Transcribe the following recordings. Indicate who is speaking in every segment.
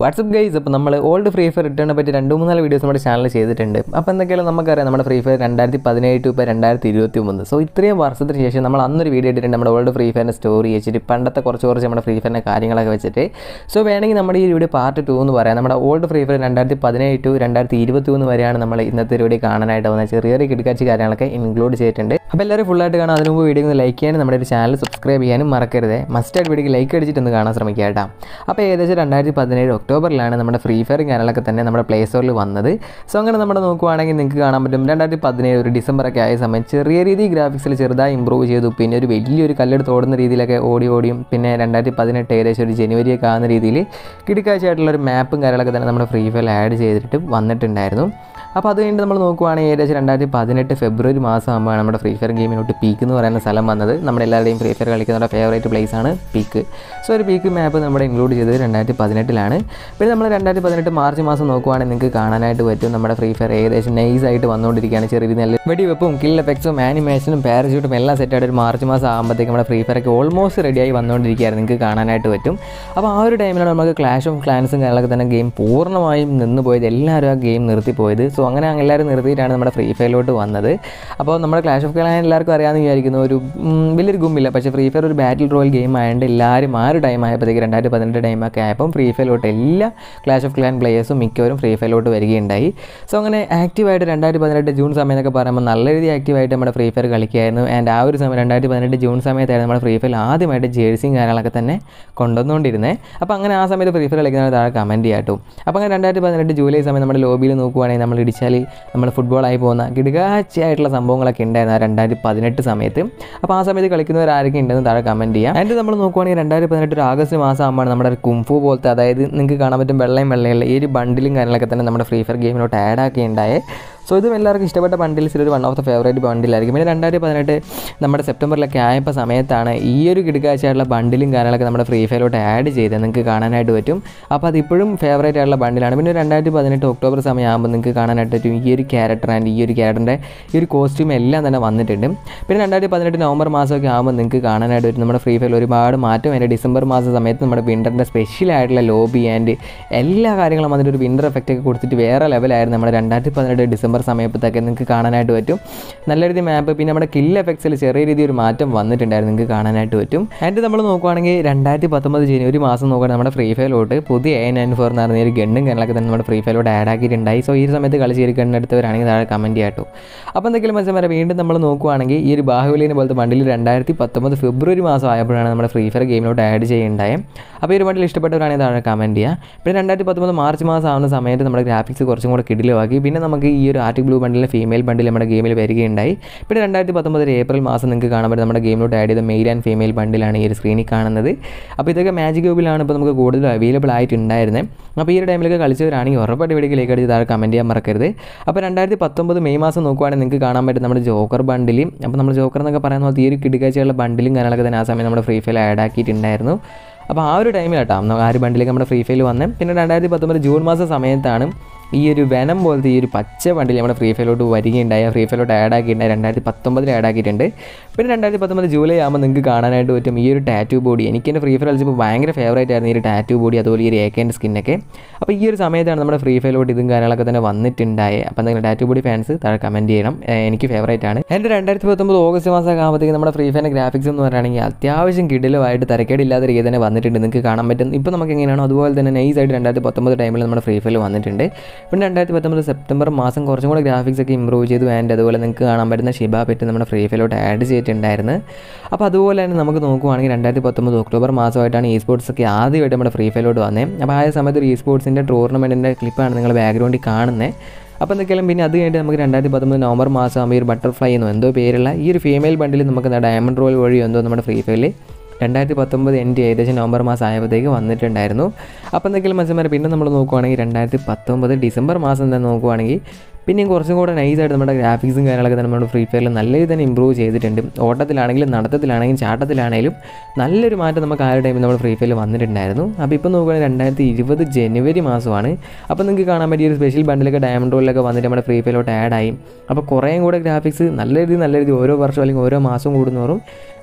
Speaker 1: WhatsApp guys അപ്പോൾ നമ്മൾ old free fire റിട്ടേണിനെ പറ്റി രണ്ട് മൂന്നാൽ വീഡിയോസ് നമ്മുടെ ചാനൽ ചെയ്തിട്ടുണ്ട്. അപ്പോൾ എന്തൊക്കെയാണ് നമുക്കറിയാം നമ്മുടെ ഫ്രീ ഫയർ രണ്ടായിരത്തി പതിനേഴ് ഇപ്പോൾ രണ്ടായിരത്തി ഇരുപത്തി മൂന്ന് സോ ഇത്രയും വർഷത്തിന് ശേഷം നമ്മൾ അന്നൊരു വീഡിയോ ഇട്ടിട്ടുണ്ട് നമ്മുടെ ഓൾഡ് ഫ്രീ ഫയറിന്റെ സ്റ്റോറി വെച്ചിട്ട് പണ്ടത്തെ കുറച്ച് കുറച്ച് നമ്മുടെ ഫ്രീ ഫയറിന്റെ കാര്യങ്ങളൊക്കെ വെച്ചിട്ട്. സോ വേണമെങ്കിൽ നമ്മുടെ ഈ വീഡിയോ പാർട്ട് ടു എന്ന് പറയാം. നമ്മുടെ ഓൾഡ് ഫ്രീ ഫയർ രണ്ടായിരത്തി പതിനേഴ് ടു രണ്ടായിരത്തി ഇരുപത്തി മൂന്ന് വരെയാണ് നമ്മൾ ഇന്നത്തെ വീഡിയോ കാണാനായിട്ട് വന്നത്. ചെറിയ ചെറിയ കിടക്കാച്ചി കാര്യങ്ങളൊക്കെ ഇൻക്ലൂഡ് ചെയ്തിട്ടുണ്ട്. അപ്പോൾ എല്ലാവരും ഫുള്ളായിട്ട് കാണാൻ അതിന് മുമ്പ് വീഡിയോ ഒന്ന് ലൈക്ക് ചെയ്യാനും നമ്മുടെ ഒരു ചാനൽ സബ്സ്ക്രൈബ് ചെയ്യാനും മറക്കരുത്. മസ്റ്റായിട്ട് വീഡിയോക്ക് ലൈക്ക് അടിച്ചിട്ടൊന്ന് കാണാൻ ശ്രമിക്കുക കേട്ടോ. അപ്പോൾ ഏകദേശം രണ്ടായിരത്തി പതിനേഴ് ഒക്ടോബറിലാണ് നമ്മുടെ ഫ്രീ ഫയർ ചാനലൊക്കെ തന്നെ നമ്മുടെ പ്ലേ സ്റ്റോറിൽ വന്നത്. സോ അങ്ങനെ നമ്മുടെ നോക്കുവാണെങ്കിൽ നിങ്ങൾക്ക് കാണാൻ പറ്റും. രണ്ടായിരത്തി പതിനേഴ് ഒരു ഡിസംബറൊക്കെ ആയ സമയം ചെറിയ രീതി ഗ്രാഫിക്സിൽ ചെറുതായി ഇമ്പ്രൂവ് ചെയ്തു. പിന്നെ ഒരു വലിയൊരു കല്ലെടുത്ത് ഓടുന്ന രീതിയിലൊക്കെ ഓടി ഓടിയും പിന്നെ രണ്ടായിരത്തി പതിനെട്ട് ഏകദേശം ഒരു ജനുവരിയൊക്കെ ആകുന്ന രീതിയിൽ കിടക്കാഴ്ചയായിട്ടുള്ള ഒരു മാപ്പും കാര്യങ്ങളൊക്കെ തന്നെ നമ്മുടെ ഫ്രീ ഫയർ ആഡ് ചെയ്തിട്ട് വന്നിട്ടുണ്ടായിരുന്നു. അപ്പോൾ അത് കഴിഞ്ഞ് നമ്മൾ നോക്കുവാണെങ്കിൽ ഏകദേശം രണ്ടായിരത്തി പതിനെട്ട് ഫെബ്രുവരി മാസം നമ്മുടെ ഫ്രീ ഫയർ ഗെയിമിനോട്ട് പീക്ക് എന്ന് പറയുന്ന സ്ഥലം വന്നത്. നമ്മുടെ എല്ലാവരുടെയും ഫ്രീ ഫയർ കളിക്കുന്നവരുടെ ഫേവറേറ്റ് പ്ലേസ് ആണ് പീക്ക് സോ ഒരു പീക്ക് മാപ്പ് നമ്മുടെ ഇൻക്ലൂഡ് ചെയ്തത് രണ്ടായിരത്തി പതിനെട്ടിലാണ് പിന്നെ നമ്മൾ രണ്ടായിരത്തി പതിനെട്ട് മാർച്ച് മാസം നോക്കുവാണെങ്കിൽ നിങ്ങൾക്ക് കാണാനായിട്ട് പറ്റും നമ്മുടെ ഫ്രീ ഫയർ ഏകദേശം നൈസ് ആയിട്ട് വന്നുകൊണ്ടിരിക്കുകയാണ്. ചെറിയ നല്ല വെടിവെപ്പും കിൽ എഫക്ട്സും ആനിമേഷനും പാരച്യൂട്ടും എല്ലാം സെറ്റായിട്ട് ഒരു മാർച്ച് മാസം ആകുമ്പോഴത്തേക്കും നമ്മുടെ ഫ്രീ ഫയർ ഒക്കെ ഓൾമോസ്റ്റ് റെഡിയായി വന്നുകൊണ്ടിരിക്കുകയാണ്. നിങ്ങൾക്ക് കാണാനായിട്ട് പറ്റും. അപ്പോൾ ആ ഒരു ടൈമിലാണ് നമുക്ക് ക്ലാഷ് ഓഫ് ക്ലാൻസും കാര്യങ്ങളൊക്കെ തന്നെ ഗെയിം പൂർണമായും നിന്ന് പോയത് എല്ലാവരും ആ ഗെയിം നിർത്തിപ്പോയത്. സോ അങ്ങനെ എല്ലാവരും നിർത്തിയിട്ടാണ് നമ്മുടെ ഫ്രീ ഫയറിലോട്ട് വന്നത്. അപ്പോൾ നമ്മുടെ ക്ലാഷ് ഓഫ് ക്ലാൻ എല്ലാവർക്കും അറിയാമെന്ന് വിചാരിക്കുന്നു ഒരു വലിയൊരു ഗുമ്മില്ല പക്ഷേ ഫ്രീ ഫയർ ഒരു ബാറ്റിൽ റോയൽ ഗെയിം ആയതുകൊണ്ട് എല്ലാവരും ആ ഒരു ടൈം ആയപ്പോഴത്തേക്ക് രണ്ടായിരത്തി പതിനെട്ട് ടൈമൊക്കെ ആയപ്പം ഫ്രീ ഫയറിലോട്ട് എല്ലാ ക്ലാഷ് ഓഫ് ക്ലാൻ പ്ലേയേഴ്സും മിക്കവരും ഫ്രീ ഫയറിലോട്ട് വരികയുണ്ടായി. സോ അങ്ങനെ ആക്റ്റീവായിട്ട് രണ്ടായിരത്തി പതിനെട്ട് ജൂൺ സമയത്തൊക്കെ പറയുമ്പോൾ നല്ല രീതി ആക്റ്റീവായിട്ട് നമ്മുടെ ഫ്രീ ഫയർ കളിക്കുകയായിരുന്നു. ആൻഡ് ആ ഒരു സമയം രണ്ടായിരത്തി പതിനെട്ട് ജൂൺ സമയത്തായിരുന്നു നമ്മുടെ ഫ്രീ ഫയർ ആദ്യമായിട്ട് ജേഴ്സിയും കാര്യങ്ങളൊക്കെ തന്നെ കൊണ്ടുവന്നുകൊണ്ടിരുന്നത് അപ്പോൾ അങ്ങനെ ആ സമയത്ത് ഫ്രീ ഫയർ കളിക്കുന്നവർ താഴെ കമന്റ് ചെയ്യാട്ടോ. അപ്പോൾ അങ്ങനെ രണ്ടായിരത്തി പതിനെട്ട് ജൂലൈ സമയം നമ്മുടെ ലോബിയിൽ നോക്കുവാണെങ്കിൽ നമ്മൾ ഇടിച്ചാൽ നമ്മൾ ഫുട്ബോളായി പോകുന്ന കിടുകാച്ചയായിട്ടുള്ള സംഭവങ്ങളൊക്കെ ഉണ്ടായിരുന്നു ആ രണ്ടായിരത്തി പതിനെട്ട് സമയത്ത്. അപ്പോൾ ആ സമയത്ത് കളിക്കുന്നവർ ആരൊക്കെ ഉണ്ടെന്ന് താഴെ കമന്റ് ചെയ്യാം. അതിന്റെ നമ്മൾ നോക്കുവാണെങ്കിൽ രണ്ടായിരത്തി പതിനെട്ട് ഒരു ആഗസ്റ്റ് മാസം ആകുമ്പോൾ നമ്മുടെ ഒരു കുംഫു പോലത്തെ അതായത് നിങ്ങൾക്ക് കാണാൻ പറ്റും വെള്ളയും വെള്ളയുള്ള ഈ ഒരു ബണ്ടിലും കാര്യങ്ങളൊക്കെ തന്നെ നമ്മുടെ ഫ്രീ ഫയർ ഗെയിമിലോട്ട് ആഡ് ആക്കിയുണ്ടായേ സോ ഇതും എല്ലാവർക്കും ഇഷ്ടപ്പെട്ട ബണ്ടിൽസിൽ ഒരു വൺ ഓഫ് ദ ഫേവറേറ്റ് ബണ്ടിലായിരിക്കും പിന്നെ രണ്ടായിരത്തി പതിനെട്ട് നമ്മുടെ സെപ്റ്റംബറിലൊക്കെ ആയപ്പോൾ സമയത്താണ് ഈ ഒരു കിടക്കാഴ്ചയായിട്ടുള്ള ബണ്ടിലും കാര്യങ്ങളൊക്കെ നമ്മുടെ ഫ്രീ ഫയറിലോട്ട് ആഡ് ചെയ്ത് നിങ്ങൾക്ക് കാണാനായിട്ട് പറ്റും. അപ്പോൾ അതിപ്പോഴും ഫേവറേറ്റ് ആയിട്ടുള്ള ബണ്ടിലാണ് പിന്നെ രണ്ടായിരത്തി പതിനെട്ട് ഒക്ടോബർ സമയമാകുമ്പോൾ നിങ്ങൾക്ക് കാണാനായിട്ട് പറ്റും. ഈ ഒരു ക്യാരക്ടർ ആൻഡ് ഈ ഒരു ക്യാരക്ടറിന്റെ ഈ ഒരു കോസ്റ്റ്യൂം എല്ലാം തന്നെ വന്നിട്ടുണ്ട്. പിന്നെ രണ്ടായിരത്തി പതിനെട്ട് നവംബർ മാസമൊക്കെ ആകുമ്പോൾ നിങ്ങൾക്ക് കാണാനായിട്ട് പറ്റും. നമ്മുടെ ഫ്രീ ഫയർ ഒരുപാട് മാറ്റം അതിന്റെ ഡിസംബർ മാസ സമയത്ത് നമ്മുടെ വിന്ററിന്റെ സ്പെഷ്യൽ ആയിട്ടുള്ള ലോബി ആൻഡ് എല്ലാ കാര്യങ്ങളും വന്നിട്ട് ഒരു വിന്റർ എഫക്റ്റ് ഒക്കെ കൊടുത്തിട്ട് വേറെ ലെവലായിരുന്നു നമ്മുടെ രണ്ടായിരത്തി പതിനെട്ട് ഡിസംബർ സമയത്തൊക്കെ നിങ്ങൾക്ക് കാണാനായിട്ട് പറ്റും. നല്ല രീതി മാപ്പ് പിന്നെ നമ്മുടെ കിൽ എഫക്ട്സിൽ ചെറിയ രീതി ഒരു മാറ്റം വന്നിട്ടുണ്ടായിരുന്നു നിങ്ങൾക്ക് കാണാനായിട്ട് പറ്റും. ആൻഡ് നമ്മൾ നോക്കുവാണെങ്കിൽ രണ്ടായിരത്തി പത്തൊമ്പത് ജനുവരി മാസം നോക്കുകയാണെങ്കിൽ നമ്മുടെ ഫ്രീ ഫയലോട്ട് പുതിയ എ നയൻ ഫോർ എന്ന് പറഞ്ഞ ഒരു ഗണ്ണും കാര്യങ്ങളൊക്കെ തന്നെ നമ്മുടെ ഫ്രീ ഫയറിലോട്ട് ആഡ് ആക്കിയിട്ടുണ്ടായി. സോ ഈ സമയത്ത് കളിച്ച് ഈ ഗണ്ണ് എടുത്തവരാണെങ്കിൽ താഴെ കമന്റ് ചെയ്യാട്ടോ. അപ്പോൾ എന്തെങ്കിലും വരെ വീണ്ടും നമ്മൾ നോക്കുവാണെങ്കിൽ ഈ ഒരു ബാഹുബലിനെ പോലത്തെ ബണ്ടിൽ രണ്ടായിരത്തി പത്തൊമ്പത് ഫെബ്രുവരി മാസം ആയപ്പോഴാണ് നമ്മുടെ ഫ്രീ ഫയർ ഗെയിമിലോട്ട് ആഡ് ചെയ്യുണ്ടായത് അപ്പോൾ ഈ ഒരു ബണ്ടിൽ ഇഷ്ടപ്പെട്ടവരാണെങ്കിൽ താഴെ കമന്റ് ചെയ്യുക പിന്നെ രണ്ടായിരത്തി പത്തൊമ്പത് മാർച്ച് മാസം ആവുന്ന സമയത്ത് നമ്മുടെ ഗ്രാഫിക്സ് കുറച്ചും കൂടെ കിടിലമാക്കി. പിന്നെ നമുക്ക് ഈ ഒരു ആർട്ടിക് ബ്ലൂ ബണ്ടിലെ ഫീമെയിൽ ബണ്ടിൽ നമ്മുടെ ഗെയിമിൽ വരികയുണ്ടായി. പിന്നെ രണ്ടായിരത്തി പത്തൊമ്പത് ഏപ്രിൽ മാസം നിങ്ങൾക്ക് കാണാൻ പറ്റും നമ്മുടെ ഗെയിമിലോട്ട് ആഡ് ചെയ്ത മെയിൽ ആൻഡ് ഫീമെയിൽ ബണ്ടിലാണ് ഈ ഒരു സ്ക്രീനിൽ കാണുന്നത്. അപ്പോൾ ഇതൊക്കെ മാജിക് ക്യൂബിലാണ് ഇപ്പോൾ നമുക്ക് കൂടുതൽ അവൈലബിൾ ആയിട്ടുണ്ടായിരുന്നത് അപ്പോൾ ഈ ഒരു ടൈമിലൊക്കെ കളിച്ചവരാണെങ്കിൽ ഉറപ്പായിട്ട് വീഡിയോ ലൈക്ക് അടിച്ച് താഴെ കമന്റ് ചെയ്യാൻ മറക്കരുത്. അപ്പോൾ രണ്ടായിരത്തി പത്തൊമ്പത് മെയ് മാസം നോക്കുവാണെങ്കിൽ നിങ്ങൾക്ക് കാണാൻ പറ്റും നമ്മുടെ ജോക്കർ ബണ്ടിലും അപ്പോൾ നമ്മൾ ജോക്കർ എന്നൊക്കെ പറയുന്ന ഈ ഒരു കിടക്കാഴ്ചയുള്ള ബണ്ടിലും കാര്യങ്ങളൊക്കെ തന്നെ ആ സമയം നമ്മുടെ ഫ്രീ ഫയർ ആഡ് ആക്കിയിട്ടുണ്ടായിരുന്നു. അപ്പോൾ ആ ഒരു ടൈമിലാട്ടോ ആ ഒരു ബണ്ടിലേക്ക് നമ്മുടെ ഫ്രീ ഫയൽ വന്നത് പിന്നെ രണ്ടായിരത്തി പത്തൊമ്പത് ജൂൺ മാസം സമയത്താണ് ഈ ഒരു വനം പോലത്തെ ഈ ഒരു പച്ച വണ്ടിയിൽ നമ്മുടെ ഫ്രീ ഫയറിലോട്ട് വരികയുണ്ടായി. ഫ്രീ ഫയറിലോട്ട് ആഡ് ആക്കിയിട്ടുണ്ടായി. രണ്ടായിരത്തി പത്തൊമ്പതിൽ ആഡ് ആക്കിയിട്ടുണ്ട്. പിന്നെ രണ്ടായിരത്തി പത്തൊമ്പത് ജൂലൈ ആകുമ്പോൾ നിങ്ങൾക്ക് കാണാനായിട്ട് പറ്റും ഈ ഒരു ടാറ്റു ബോഡി എനിക്ക് എന്റെ ഫ്രീ ഫയർ കളിച്ചപ്പോൾ ഭയങ്കര ഫേവറേറ്റ് ആയിരുന്നു ഈ ഒരു ടാറ്റു ബോഡി അതുപോലെ ഈ ഒരു ഏക്കേന്റെ സ്കിന്നൊക്കെ അപ്പോൾ ഈ ഒരു സമയത്താണ് നമ്മുടെ ഫ്രീ ഫയറിലോട്ട് ഇതും കാര്യങ്ങളൊക്കെ തന്നെ വന്നിട്ടുണ്ടായത് അപ്പോൾ എന്തെങ്കിലും ടാറ്റു ബോഡി ഫാൻസ് താഴെ കമന്റ് ചെയ്യണം. എനിക്ക് ഫേവറേറ്റ് ആണ്. എന്റെ രണ്ടായിരത്തി പത്തൊമ്പത് ഓഗസ്റ്റ് മാസം ആകുമ്പോഴത്തേക്ക് നമ്മുടെ ഫ്രീ ഫയറിന്റെ ഗ്രാഫിക്സ് എന്ന് പറയുകയാണെങ്കിൽ അത്യാവശ്യം കിടിലുമായിട്ട് തിരക്കേടില്ലാത്ത രീതി തന്നെ വന്നിട്ടുണ്ട്. നിങ്ങൾക്ക് കാണാൻ പറ്റും. ഇപ്പോൾ നമുക്ക് എങ്ങനെയാണോ അതുപോലെ തന്നെ നൈസ് ആയിട്ട് രണ്ടായിരത്തി പത്തൊമ്പത് ടൈമിൽ നമ്മുടെ ഫ്രീ ഫയർ വന്നിട്ടുണ്ട്. പിന്നെ രണ്ടായിരത്തി പത്തൊമ്പത് സെപ്റ്റംബർ മാസം കുറച്ചും കൂടെ ഗ്രാഫിക്സ് ഒക്കെ ഇമ്പ്രൂവ് ചെയ്തു ആൻഡ് അതുപോലെ നിങ്ങൾക്ക് കാണാൻ പറ്റുന്ന ഷിബ പെറ്റ് നമ്മുടെ ഫ്രീ ഫയലോട്ട് ആഡ് ചെയ്തിട്ടുണ്ടായിരുന്നു. അപ്പോൾ അതുപോലെ തന്നെ നമുക്ക് നോക്കുവാണെങ്കിൽ രണ്ടായിരത്തി പത്തൊമ്പത് ഒക്ടോബർ മാസമായിട്ടാണ് ഈ സ്പോർട്സ് ഒക്കെ ആദ്യമായിട്ട് നമ്മുടെ ഫ്രീ ഫയലോട്ട് വന്നത് അപ്പോൾ ആ സമയത്ത് ഒരു ഇ സ്പോർട്സിന്റെ ടൂർണമെന്റിന്റെ ക്ലിപ്പാണ് നിങ്ങൾ ബാക്ക്ഗ്രൗണ്ടിൽ കാണുന്നത് അപ്പോൾ എന്തൊക്കെയാലും പിന്നെ അത് കഴിഞ്ഞിട്ട് നമുക്ക് രണ്ടായിരത്തി പത്തൊമ്പത് നവംബർ മാസം ആകുമ്പോൾ ഈ ഒരു ബട്ടർഫ്ലൈ എന്നോ എന്തോ പേരുള്ള ഈ ഒരു ഫീമെയിൽ ബണ്ടിൽ നമുക്ക് ഡയമണ്ട് റോൾ വഴി എന്തോ നമ്മുടെ ഫ്രീ ഫയറിൽ രണ്ടായിരത്തി പത്തൊമ്പത് എന്റെ ഏകദേശം നവംബർ മാസം ആയപ്പോഴത്തേക്ക് വന്നിട്ടുണ്ടായിരുന്നു. അപ്പോൾ എന്തെങ്കിലും മനസ്സിലായി പിന്നെ നമ്മൾ നോക്കുവാണെങ്കിൽ രണ്ടായിരത്തി പത്തൊമ്പത് ഡിസംബർ മാസം തന്നെ നോക്കുവാണെങ്കിൽ പിന്നെയും കുറച്ചും കൂടെ നൈസായിട്ട് നമ്മുടെ ഗ്രാഫിക്സും കാര്യങ്ങളൊക്കെ തന്നെ നമ്മുടെ ഫ്രീ ഫയറിൽ നല്ല രീതിയിൽ തന്നെ ഇമ്പ്രൂവ് ചെയ്തിട്ടുണ്ട്. ഓട്ടത്തിലാണെങ്കിലും നടത്തത്തിലാണെങ്കിലും ചാട്ടത്തിലാണെങ്കിലും നല്ലൊരു മാറ്റം നമുക്ക് ആ ഒരു ടൈമിൽ നമ്മുടെ ഫ്രീ ഫയറിൽ വന്നിട്ടുണ്ടായിരുന്നു. അപ്പോൾ ഇപ്പോൾ നോക്കുകയാണെങ്കിൽ രണ്ടായിരത്തി ഇരുപത് ജനുവരി മാസമാണ്. അപ്പോൾ നിങ്ങൾക്ക് കാണാൻ പറ്റിയ ഒരു സ്പെഷ്യൽ ബണ്ടിലൊക്കെ ഡയമണ്ട് റോളിലൊക്കെ വന്നിട്ട് നമ്മുടെ ഫ്രീ ഫയറിലോട്ട് ആഡായി അപ്പോൾ കുറേയും കൂടെ ഗ്രാഫിക്സ് നല്ല രീതിയിൽ നല്ല രീതിയിൽ ഓരോ വർഷം അല്ലെങ്കിൽ ഓരോ മാസം കൂടുന്നോറും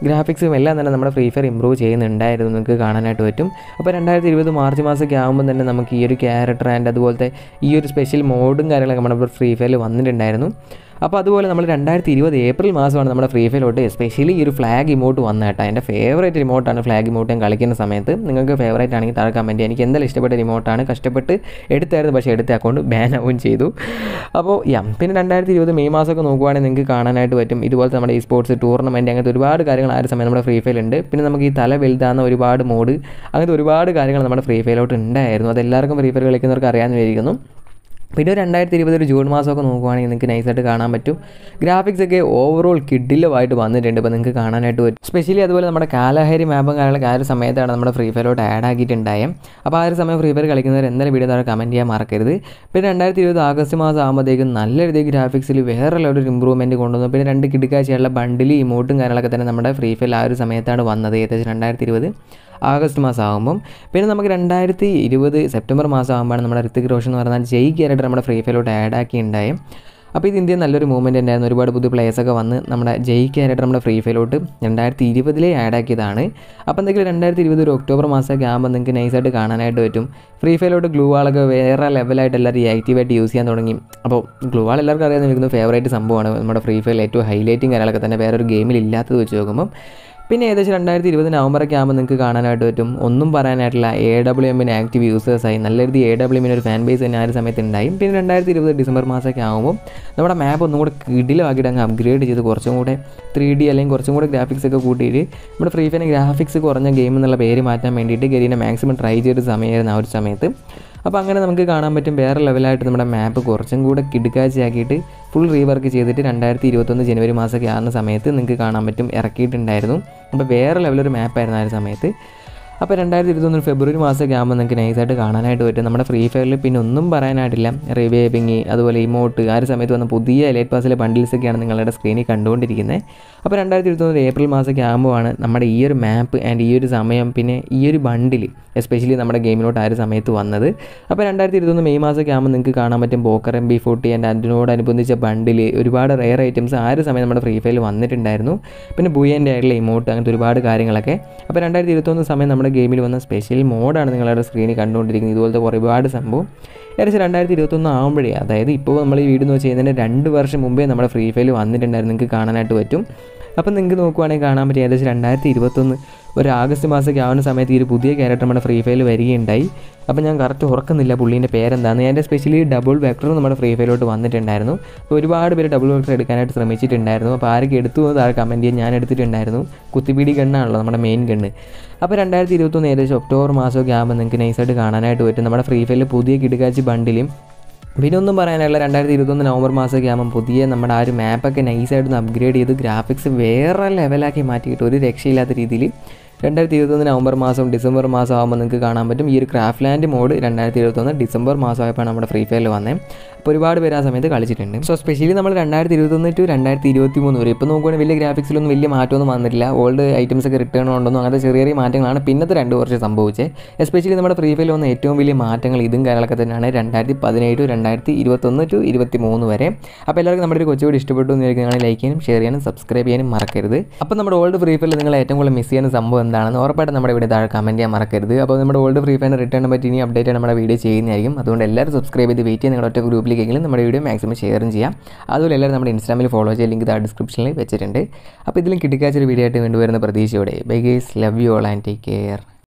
Speaker 1: ഗ്രാഫിക്സും എല്ലാം തന്നെ നമ്മുടെ ഫ്രീ ഫയർ ഇമ്പ്രൂവ് ചെയ്യുന്നുണ്ടായിരുന്നു നിങ്ങൾക്ക് കാണാനായിട്ട് പറ്റും. അപ്പോൾ രണ്ടായിരത്തി ഇരുപത് മാർച്ച് മാസമൊക്കെ ആകുമ്പോൾ തന്നെ നമുക്ക് ഈ ഒരു ക്യാരക്ടർ ആൻഡ് അതുപോലത്തെ ഈ ഒരു സ്പെഷ്യൽ മോഡും കാര്യങ്ങളൊക്കെ നമ്മുടെ ഫ്രീ ഫയറിൽ വന്നിട്ടുണ്ടായിരുന്നു. അപ്പോൾ അതുപോലെ നമ്മൾ രണ്ടായിരത്തി ഇരുപത് ഏപ്രിൽ മാസമാണ് നമ്മുടെ ഫ്രീ ഫയറിലോട്ട് എസ്പെഷ്യലി ഈ ഒരു ഫ്ലാഗ് ഇമോട്ട് വന്ന കേട്ടോ. എന്റെ ഫേവറേറ്റ് റിമോട്ടാണ് ഫ്ലാഗ് ഇമോട്ട് ഞാൻ കളിക്കുന്ന സമയത്ത്. നിങ്ങൾക്ക് ഫേവറേറ്റ് ആണെങ്കിൽ താഴെ കമന്റ് എനിക്ക് എന്തായാലും ഇഷ്ടപ്പെട്ട റിമോട്ടാണ് കഷ്ടപ്പെട്ട് എടുത്തായിരുന്നു. പക്ഷേ എടുത്ത അക്കൗണ്ട് ബാൻ ആവുകയും ചെയ്തു. അപ്പോൾ യാ പിന്നെ രണ്ടായിരത്തി ഇരുപത് മെയ് മാസമൊക്കെ നോക്കുവാണെങ്കിൽ നിങ്ങൾക്ക് കാണാനായിട്ട് പറ്റും. ഇതുപോലത്തെ നമ്മുടെ ഈ സ്പോർട്സ് ടൂർണമെന്റ് അങ്ങനത്തെ ഒരുപാട് കാര്യങ്ങൾ ആ ഒരു സമയം നമ്മുടെ ഫ്രീ ഫയലുണ്ട് പിന്നെ നമുക്ക് ഈ തല വലുതാകുന്ന ഒരുപാട് മോഡ് അങ്ങനത്തെ ഒരുപാട് കാര്യങ്ങൾ നമ്മുടെ ഫ്രീ ഫയറിലോട്ട് ഉണ്ടായിരുന്നു. അതെല്ലാവർക്കും ഫ്രീ ഫയർ കളിക്കുന്നവർക്ക് അറിയാമെന്നിരിക്കുന്നു പിന്നെ ഒരു രണ്ടായിരത്തി ഇരുപത് ഒരു ജൂൺ മാസമൊക്കെ നോക്കുവാണെങ്കിൽ നിങ്ങൾക്ക് നൈസായിട്ട് കാണാൻ പറ്റും. ഗ്രാഫിക്സ് ഒക്കെ ഓവറോൾ കിഡിലുമായിട്ട് വന്നിട്ടുണ്ട്. ഇപ്പോൾ നിങ്ങൾക്ക് കാണാനായിട്ട് പറ്റും. സ്പെഷ്യലി അതുപോലെ നമ്മുടെ കാലഹരി മാപ്പും കാര്യങ്ങളൊക്കെ ആ ഒരു സമയത്താണ് നമ്മുടെ ഫ്രീ ഫയറിലോട്ട് ആഡ് ആക്കിയിട്ടുണ്ടായത് അപ്പോൾ ആ ഒരു സമയം ഫ്രീ ഫയർ കളിക്കുന്നവർ എന്തായാലും വീഡിയോ താഴെ കമന്റ് ചെയ്യാൻ മറക്കരുത്. പിന്നെ രണ്ടായിരത്തി ഇരുപത് ആഗസ്റ്റ് മാസം ആകുമ്പോഴത്തേക്കും നല്ല രീതിയിൽ ഗ്രാഫിക്സിൽ വേറെ ഒരു ഇമ്പ്രൂവ്മെന്റ് കൊണ്ടുവന്നു. പിന്നെ രണ്ട് കിടക്കാഴ്ചയുള്ള ബണ്ടിൽ ഇമോട്ടും കാര്യങ്ങളൊക്കെ തന്നെ നമ്മുടെ ഫ്രീ ഫയർ ആ ഒരു സമയത്താണ് വന്നത്. ഏകദേശം രണ്ടായിരത്തി ഇരുപത് ആഗസ്റ്റ് മാസം ആകുമ്പം പിന്നെ നമുക്ക് രണ്ടായിരത്തി ഇരുപത് സെപ്റ്റംബർ മാസം ആകുമ്പോഴാണ് നമ്മുടെ ഋത്തിക് റോഷൻ എന്ന് പറഞ്ഞാൽ ജയ് ക്യാരക്ടർ നമ്മുടെ ഫ്രീ ഫയറിലോട്ട് ആഡ് ആക്കി ഉണ്ടായി അപ്പോൾ ഇത് ഇന്ത്യയിൽ നല്ലൊരു മൂവ്മെന്റ് ഉണ്ടായിരുന്നു ഒരുപാട് പുതിയ പ്ലേയേഴ്സൊക്കെ വന്ന് നമ്മുടെ ജയ് ക്യാരക്ടർ നമ്മുടെ ഫ്രീ ഫയറിലോട്ട് രണ്ടായിരത്തി ഇരുപതിലെ ആഡ് ആക്കിയതാണ്. അപ്പോൾ എന്തെങ്കിലും രണ്ടായിരത്തി ഇരുപത് ഒരു ഒക്ടോബർ മാസമൊക്കെ ആകുമ്പോൾ നിങ്ങൾക്ക് നൈസായിട്ട് കാണാനായിട്ട് പറ്റും. ഫ്രീ ഫയറിലോട്ട് ഗ്ലൂ വാളൊക്കെ വേറെ ലെവലായിട്ട് എല്ലാവരും ആക്റ്റീവായിട്ട് യൂസ് ചെയ്യാൻ തുടങ്ങി. അപ്പോൾ ഗ്ലൂ വാൾ എല്ലാവർക്കും അറിയാൻ നിൽക്കുന്ന ഫേവറേറ്റ് സംഭവമാണ് നമ്മുടെ ഫ്രീ ഫയറിൽ ഏറ്റവും ഹൈലൈറ്റിംഗ് കാര്യങ്ങളൊക്കെ തന്നെ. വേറൊരു ഗെയിമിൽ ഇല്ലാത്തത് വെച്ച് നോക്കുമ്പം പിന്നെ ഏകദേശം രണ്ടായിരത്തി ഇരുപത് നവംബറൊക്കെ ആകുമ്പോൾ നിങ്ങൾക്ക് കാണാനായിട്ട് പറ്റും. ഒന്നും പറയാനായിട്ടില്ല. എ ഡബ്ല്യു എമ്മിന് ആക്റ്റീവ് യൂസേഴ്സായി നല്ല രീതി എ ഡബ്ല്യു എമ്മിന് ഒരു ഫാൻ ബേസ് തന്നെ ആ ഒരു സമയത്ത് ഉണ്ടായി പിന്നെ രണ്ടായിരത്തി ഇരുപത് ഡിസംബർ മാസമൊക്കെ ആകുമ്പോൾ നമ്മുടെ മാപ്പ് ഒന്നും കൂടെ കിടിലമാക്കിയിട്ട് അങ്ങ് അപ്ഗ്രേഡ് ചെയ്ത് കുറച്ചും കൂടെ ത്രീ ഡി അല്ലെങ്കിൽ കുറച്ചും കൂടെ ഗ്രാഫിക്സ് ഒക്കെ കൂട്ടിയിട്ട് നമ്മുടെ ഫ്രീ ഫയർ ഗ്രാഫിക്സ് കുറഞ്ഞ ഗെയിം എന്നുള്ള പേര് മാറ്റാൻ വേണ്ടിയിട്ട് ഗരീനെ മാക്സിമം ട്രൈ ചെയ്ത സമയമായിരുന്നു ആ ഒരു സമയത്ത്. അപ്പോൾ അങ്ങനെ നമുക്ക് കാണാൻ പറ്റും വേറെ ലെവലായിട്ട് നമ്മുടെ മാപ്പ് കുറച്ചും കൂടെ കിടുക്കാഴ്ചയാക്കിയിട്ട് ഫുൾ റീവർക്ക് ചെയ്തിട്ട് രണ്ടായിരത്തി ഇരുപത്തൊന്ന് ജനുവരി മാസമൊക്കെ ആകുന്ന സമയത്ത് നിങ്ങൾക്ക് കാണാൻ പറ്റും. ഇറക്കിയിട്ടുണ്ടായിരുന്നു. അപ്പോൾ വേറെ ലെവലൊരു മാപ്പായിരുന്നു ആ ഒരു സമയത്ത്. അപ്പോൾ രണ്ടായിരത്തി ഇരുപത്തൊന്ന് ഫെബ്രുവരി മാസമൊക്കെ ആകുമ്പോൾ നിങ്ങൾക്ക് നൈസായിട്ട് കാണാനായിട്ട് പറ്റും. നമ്മുടെ ഫ്രീ ഫയറിൽ പിന്നെ ഒന്നും പറയാനായിട്ടില്ല. റിവേബിങ് അതുപോലെ ഇമോട്ട് ആ ഒരു സമയത്ത് വന്ന പുതിയ ലൈറ്റ് പാസിലെ ബണ്ടിൽസൊക്കെയാണ് നിങ്ങളുടെ സ്ക്രീനിൽ കണ്ടുകൊണ്ടിരിക്കുന്നത് അപ്പോൾ രണ്ടായിരത്തി ഇരുപത്തൊന്ന് ഏപ്രിൽ മാസമൊക്കെ ആകുമ്പോഴാണ് നമ്മുടെ ഈ ഒരു മാപ്പ് ആൻഡ് ഈ ഒരു സമയം പിന്നെ ഈ ഒരു ബണ്ടിൽ എസ്പെഷ്യലി നമ്മുടെ ഗെയിമിലോട്ട് ആ ഒരു സമയത്ത് വന്നത്. അപ്പോൾ രണ്ടായിരത്തി ഇരുപത്തൊന്ന് മെയ് മാസമൊക്കെ ആകുമ്പോൾ നിങ്ങൾക്ക് കാണാൻ പറ്റും ബോക്കർ എം ബി ഫോർട്ടി ആൻഡ് അതിനോടനുബന്ധിച്ച ബണ്ടിൽ ഒരുപാട് റെയർ ഐറ്റംസ് ആ ഒരു സമയം നമ്മുടെ ഫ്രീ ഫയറിൽ വന്നിട്ടുണ്ടായിരുന്നു. പിന്നെ ബുയന്റെ ആയിട്ടുള്ള ഇമോട്ട് അങ്ങനത്തെ ഒരുപാട് കാര്യങ്ങളൊക്കെ. അപ്പോൾ രണ്ടായിരത്തി ഇരുപത്തൊന്ന് സമയം നമ്മുടെ ഗെയിമിൽ വന്ന സ്പെഷ്യൽ മോഡാണ് നിങ്ങളുടെ സ്ക്രീനിൽ കണ്ടുകൊണ്ടിരിക്കുന്നത്. ഇതുപോലത്തെ ഒരുപാട് സംഭവം. ഏകദേശം രണ്ടായിരത്തി ഇരുപത്തൊന്ന് ആകുമ്പോഴേ അതായത് ഇപ്പോൾ നമ്മൾ ഈ വീഡിയോ എന്ന് വെച്ച് കഴിഞ്ഞാൽ രണ്ട് വർഷം മുമ്പേ നമ്മുടെ ഫ്രീ ഫയൽ വന്നിട്ടുണ്ടായിരുന്നു. നിങ്ങൾക്ക് കാണാനായിട്ട് പറ്റും. അപ്പം നിങ്ങൾക്ക് നോക്കുവാണെങ്കിൽ കാണാൻ പറ്റും ഏകദേശം രണ്ടായിരത്തി ഇരുപത്തൊന്ന് ഒരു ആഗസ്റ്റ് മാസമൊക്കെ ആവുന്ന സമയത്ത് ഈ ഒരു പുതിയ ക്യാരക്ടർ നമ്മുടെ ഫ്രീ ഫയറിൽ വരികയുണ്ടായി. അപ്പോൾ ഞാൻ കറക്റ്റ് ഉറക്കുന്നില്ല പുള്ളീന്റെ പേരെന്താണെന്ന് എന്റെ സ്പെഷ്യലി ഡബിൾ വെക്ടർ നമ്മുടെ ഫ്രീ ഫയറിലോട്ട് വന്നിട്ടുണ്ടായിരുന്നു. അപ്പോൾ ഒരുപാട് പേര് ഡബിൾ വെക്ടർ എടുക്കാനായിട്ട് ശ്രമിച്ചിട്ടുണ്ടായിരുന്നു. അപ്പോൾ ആരൊക്കെ എടുത്തു എന്ന് താഴെ കമന്റ് ചെയ്യാൻ ഞാൻ എടുത്തിട്ടുണ്ടായിരുന്നു. കുത്തിപ്പിടി ഗണ്ണാണല്ലോ നമ്മുടെ മെയിൻ ഗണ്ണ്. അപ്പോൾ രണ്ടായിരത്തി ഇരുപത്തൊന്ന് ഏകദേശം ഒക്ടോബർ മാസമൊക്കെ ആകുമ്പോൾ നിങ്ങൾക്ക് നൈസായിട്ട് കാണാനായിട്ട് പറ്റും. നമ്മുടെ ഫ്രീ ഫയറിൽ പുതിയ കിടുകാച്ചി ബണ്ടിലും പിന്നെ ഒന്നും പറയാനുള്ള രണ്ടായിരത്തി ഇരുപത്തൊന്ന് നവംബർ മാസമൊക്കെ ആകുമ്പോൾ പുതിയ നമ്മുടെ ആ ഒരു മാപ്പൊക്കെ നൈസായിട്ടൊന്ന് അപ്ഗ്രേഡ് ചെയ്ത് ഗ്രാഫിക്സ് വേറെ ലെവലാക്കി മാറ്റിയിട്ട് ഒരു രക്ഷയില്ലാത്ത രീതിയിൽ രണ്ടായിരത്തി ഇരുപത്തൊന്ന് നവംബർ മാസം ഡിസംബർ മാസം ആകുമ്പോൾ നിങ്ങൾക്ക് കാണാൻ പറ്റും. ഈ ഒരു ക്രാഫ്റ്റ് ലാൻഡ് മോഡ് രണ്ടായിരത്തി ഇരുപത്തൊന്ന് ഡിസംബർ മാസമായപ്പോൾ നമ്മുടെ ഫ്രീ ഫയറിൽ വന്നേ. അപ്പോൾ ഒരുപാട് പേര് ആ സമയത്ത് കളിച്ചിട്ടുണ്ട്. സോ സ്പെഷ്യലി നമ്മൾ രണ്ടായിരത്തി ഇരുപത്തൊന്ന് ടു രണ്ടായിരത്തി ഇരുപത്തി മൂന്ന് വരെ ഇപ്പോൾ നോക്കുകയാണെങ്കിൽ വലിയ ഗ്രാഫിക്സിലൊന്നും വലിയ മാറ്റമൊന്നും വന്നിട്ടില്ല. ഓൾഡ് ഐറ്റംസ് ഒക്കെ റിട്ടേൺ ഉണ്ടെന്നും അങ്ങനത്തെ ചെറിയ ചെറിയ മാറ്റങ്ങളാണ് പിന്നത്തെ രണ്ട് വർഷം സംഭവിച്ചത് എസ്പെഷ്യലി നമ്മുടെ ഫ്രീ ഫയറിൽ വന്ന ഏറ്റവും വലിയ മാറ്റങ്ങൾ ഇതും കാര്യങ്ങളൊക്കെ തന്നെയാണ്. രണ്ടായിരത്തി പതിനേഴ് ടു രണ്ടായിരത്തി ഇരുപത്തൊന്ന് ടു ഇരുപത്തി മൂന്ന് വരെ. അപ്പോൾ എല്ലാവർക്കും നമ്മുടെ ഒരു കൊച്ചുകൂടി ഇഷ്ടപ്പെട്ടു എന്ന് ചോദിക്കുകയാണെങ്കിൽ ലൈക്ക് ചെയ്യാനും ഷെയർ ചെയ്യാനും സബ്സ്ക്രൈബ് ചെയ്യാനും മറക്കരുത്. അപ്പോൾ നമ്മുടെ ഓൾഡ് ഫ്രീ ഫയറിൽ നിങ്ങൾ ഏറ്റവും കൂടുതൽ മിസ് ചെയ്യുന്ന സംഭവം എന്താണെന്ന് ഉറപ്പായിട്ടും നമ്മുടെ വീഡിയോ താഴെ കമന്റ് ചെയ്യാൻ മറക്കരുത്. അപ്പോൾ നമ്മുടെ ഓൾഡ് ഫ്രീ ഫയർ റിട്ടേൺ പറ്റി ഇനി അപ്ഡേറ്റ് നമ്മുടെ വീഡിയോ ചെയ്യുന്നതായിരിക്കും. അതുകൊണ്ട് എല്ലാവരും സബ്സ്ക്രൈബ് ചെയ്ത് വെയിറ്റ് ചെയ്യുന്ന നിങ്ങളുടെ ഒറ്റ ഗ്രൂപ്പിലേക്കെങ്കിലും നമ്മുടെ വീഡിയോ മാക്സിമം ഷെയറും ചെയ്യാം. അതുപോലെ എല്ലാവരും നമ്മുടെ ഇൻസ്റ്റാഗ്രാമിൽ ഫോളോ ചെയ്യാൻ ലിങ്ക് താഴെ ഡിസ്ക്രിപ്ഷനിൽ വെച്ചിട്ടുണ്ട്. അപ്പോൾ ഇതിലും കിട്ടിക്കാച്ചൊരു വീഡിയോ ആയിട്ട് വേണ്ടി വരുന്ന പ്രതീക്ഷയോടെ. Bye guys love you all and take care